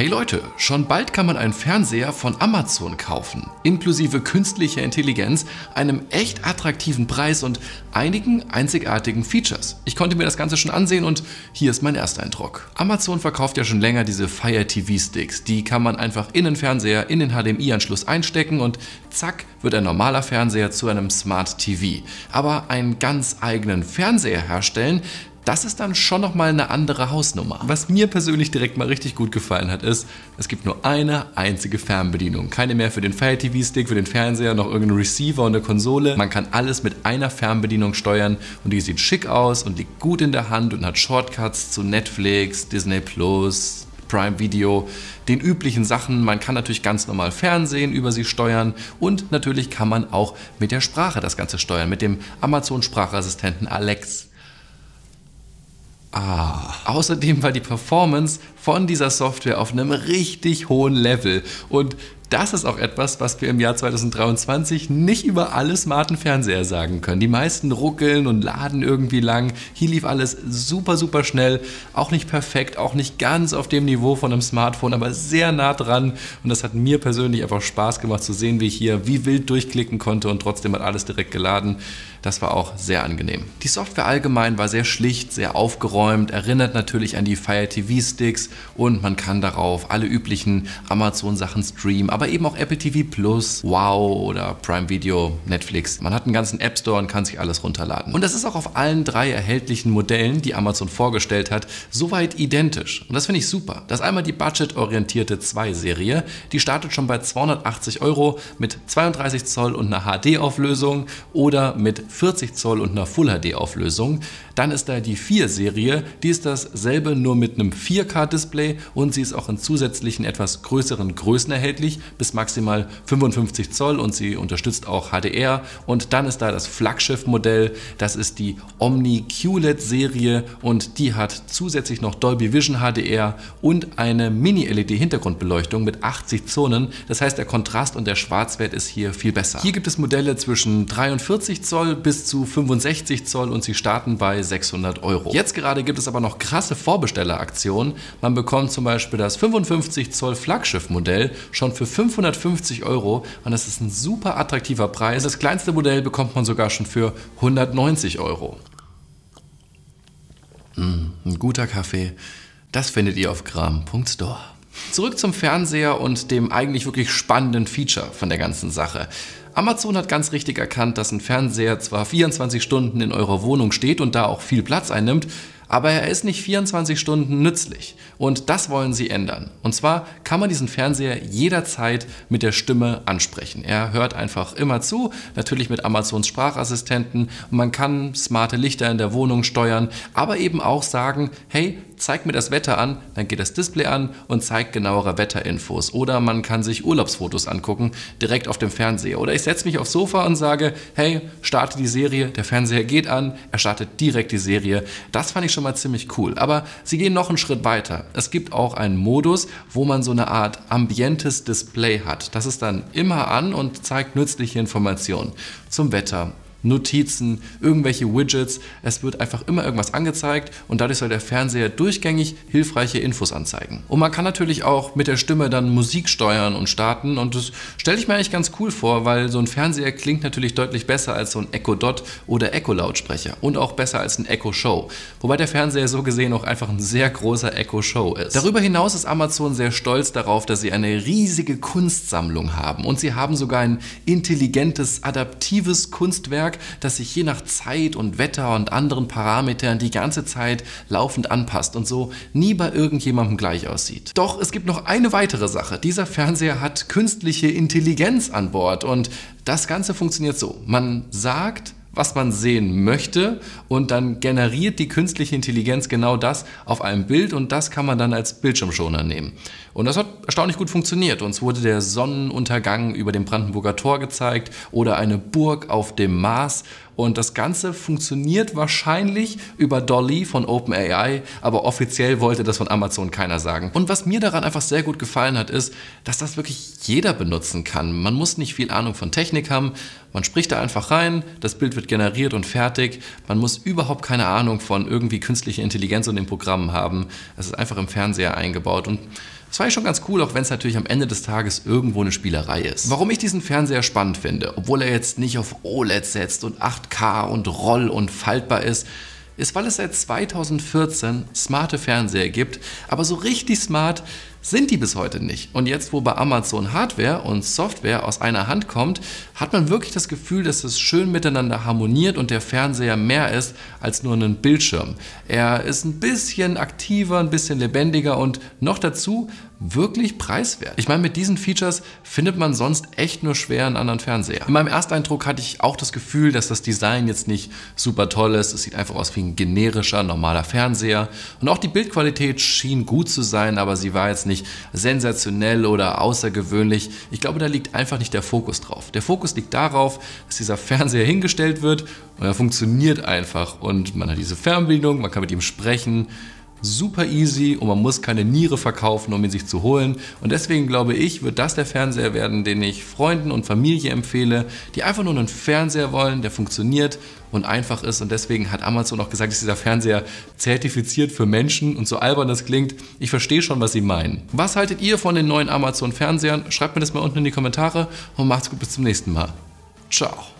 Hey Leute, schon bald kann man einen Fernseher von Amazon kaufen, inklusive künstlicher Intelligenz, einem echt attraktiven Preis und einigen einzigartigen Features. Ich konnte mir das Ganze schon ansehen und hier ist mein Ersteindruck. Amazon verkauft ja schon länger diese Fire TV Sticks. Die kann man einfach in den Fernseher, in den HDMI-Anschluss einstecken und zack wird ein normaler Fernseher zu einem Smart TV. Aber einen ganz eigenen Fernseher herstellen, das ist dann schon nochmal eine andere Hausnummer. Was mir persönlich direkt mal richtig gut gefallen hat, ist, es gibt nur eine einzige Fernbedienung. Keine mehr für den Fire TV Stick, für den Fernseher, noch irgendeinen Receiver und eine Konsole. Man kann alles mit einer Fernbedienung steuern und die sieht schick aus und liegt gut in der Hand und hat Shortcuts zu Netflix, Disney Plus, Prime Video, den üblichen Sachen. Man kann natürlich ganz normal Fernsehen über sie steuern und natürlich kann man auch mit der Sprache das Ganze steuern, mit dem Amazon Sprachassistenten Alex. Ah. Außerdem war die Performance von dieser Software auf einem richtig hohen Level und das ist auch etwas, was wir im Jahr 2023 nicht über alle smarten Fernseher sagen können. Die meisten ruckeln und laden irgendwie lang. Hier lief alles super, super schnell. Auch nicht perfekt, auch nicht ganz auf dem Niveau von einem Smartphone, aber sehr nah dran. Und das hat mir persönlich einfach Spaß gemacht zu sehen, wie ich hier wie wild durchklicken konnte und trotzdem hat alles direkt geladen. Das war auch sehr angenehm. Die Software allgemein war sehr schlicht, sehr aufgeräumt, erinnert natürlich an die Fire TV Sticks und man kann darauf alle üblichen Amazon-Sachen streamen, aber eben auch Apple TV Plus, Wow oder Prime Video, Netflix. Man hat einen ganzen App Store und kann sich alles runterladen. Und das ist auch auf allen drei erhältlichen Modellen, die Amazon vorgestellt hat, soweit identisch. Und das finde ich super. Das ist einmal die budgetorientierte 2-Serie. Die startet schon bei 280 Euro mit 32 Zoll und einer HD-Auflösung oder mit 40 Zoll und einer Full HD Auflösung. Dann ist da die 4-Serie, die ist dasselbe nur mit einem 4K-Display und sie ist auch in zusätzlichen etwas größeren Größen erhältlich, bis maximal 55 Zoll und sie unterstützt auch HDR. Und dann ist da das Flaggschiff-Modell, das ist die Omni QLED-Serie und die hat zusätzlich noch Dolby Vision HDR und eine Mini-LED-Hintergrundbeleuchtung mit 80 Zonen. Das heißt, der Kontrast und der Schwarzwert ist hier viel besser. Hier gibt es Modelle zwischen 43 Zoll bis zu 65 Zoll und sie starten bei 600 Euro. Jetzt gerade gibt es aber noch krasse Vorbestelleraktionen. Man bekommt zum Beispiel das 55 Zoll Flaggschiff-Modell schon für 550 Euro und das ist ein super attraktiver Preis. Das kleinste Modell bekommt man sogar schon für 190 Euro. Mm, ein guter Kaffee, das findet ihr auf gram.store. Zurück zum Fernseher und dem eigentlich wirklich spannenden Feature von der ganzen Sache. Amazon hat ganz richtig erkannt, dass ein Fernseher zwar 24 Stunden in eurer Wohnung steht und da auch viel Platz einnimmt, aber er ist nicht 24 Stunden nützlich. Und das wollen sie ändern. Und zwar kann man diesen Fernseher jederzeit mit der Stimme ansprechen. Er hört einfach immer zu, natürlich mit Amazons Sprachassistenten. Man kann smarte Lichter in der Wohnung steuern, aber eben auch sagen, hey, zeig mir das Wetter an, dann geht das Display an und zeigt genauere Wetterinfos. Oder man kann sich Urlaubsfotos angucken, direkt auf dem Fernseher. Oder ich setze mich aufs Sofa und sage, hey, starte die Serie, der Fernseher geht an, er startet direkt die Serie. Das fand ich schon mal ziemlich cool. Aber sie gehen noch einen Schritt weiter. Es gibt auch einen Modus, wo man so eine Art ambientes Display hat. Das ist dann immer an und zeigt nützliche Informationen zum Wetter, Notizen, irgendwelche Widgets. Es wird einfach immer irgendwas angezeigt und dadurch soll der Fernseher durchgängig hilfreiche Infos anzeigen. Und man kann natürlich auch mit der Stimme dann Musik steuern und starten und das stelle ich mir eigentlich ganz cool vor, weil so ein Fernseher klingt natürlich deutlich besser als so ein Echo Dot oder Echo Lautsprecher und auch besser als ein Echo Show. Wobei der Fernseher so gesehen auch einfach ein sehr großer Echo Show ist. Darüber hinaus ist Amazon sehr stolz darauf, dass sie eine riesige Kunstsammlung haben und sie haben sogar ein intelligentes, adaptives Kunstwerk Netzwerk, das sich je nach Zeit und Wetter und anderen Parametern die ganze Zeit laufend anpasst und so nie bei irgendjemandem gleich aussieht. Doch es gibt noch eine weitere Sache. Dieser Fernseher hat künstliche Intelligenz an Bord und das Ganze funktioniert so. Man sagt, was man sehen möchte und dann generiert die künstliche Intelligenz genau das auf einem Bild und das kann man dann als Bildschirmschoner nehmen. Und das hat erstaunlich gut funktioniert. Uns wurde der Sonnenuntergang über dem Brandenburger Tor gezeigt oder eine Burg auf dem Mars und das Ganze funktioniert wahrscheinlich über Dolly von OpenAI, aber offiziell wollte das von Amazon keiner sagen. Und was mir daran einfach sehr gut gefallen hat, ist, dass das wirklich jeder benutzen kann. Man muss nicht viel Ahnung von Technik haben. Man spricht da einfach rein, das Bild wird generiert und fertig. Man muss überhaupt keine Ahnung von irgendwie künstlicher Intelligenz und den Programmen haben. Es ist einfach im Fernseher eingebaut und Das war ich schon ganz cool, auch wenn es natürlich am Ende des Tages irgendwo eine Spielerei ist. Warum ich diesen Fernseher spannend finde, obwohl er jetzt nicht auf OLED setzt und 8K und Roll und faltbar ist, ist, weil es seit 2014 smarte Fernseher gibt, aber so richtig smart sind die bis heute nicht. Und jetzt, wo bei Amazon Hardware und Software aus einer Hand kommt, hat man wirklich das Gefühl, dass es schön miteinander harmoniert und der Fernseher mehr ist als nur ein Bildschirm. Er ist ein bisschen aktiver, ein bisschen lebendiger und noch dazu wirklich preiswert. Ich meine, mit diesen Features findet man sonst echt nur schwer einen anderen Fernseher. In meinem Ersteindruck hatte ich auch das Gefühl, dass das Design jetzt nicht super toll ist. Es sieht einfach aus wie ein generischer, normaler Fernseher. Und auch die Bildqualität schien gut zu sein, aber sie war jetzt nicht sensationell oder außergewöhnlich. Ich glaube, da liegt einfach nicht der Fokus drauf. Der Fokus liegt darauf, dass dieser Fernseher hingestellt wird und er funktioniert einfach. Und man hat diese Fernbedienung, man kann mit ihm sprechen super easy und man muss keine Niere verkaufen, um ihn sich zu holen. Und deswegen glaube ich, wird das der Fernseher werden, den ich Freunden und Familie empfehle, die einfach nur einen Fernseher wollen, der funktioniert und einfach ist. Und deswegen hat Amazon auch gesagt, dass dieser Fernseher zertifiziert für Menschen und so albern das klingt. Ich verstehe schon, was sie meinen. Was haltet ihr von den neuen Amazon Fernsehern? Schreibt mir das mal unten in die Kommentare und macht's gut bis zum nächsten Mal. Ciao.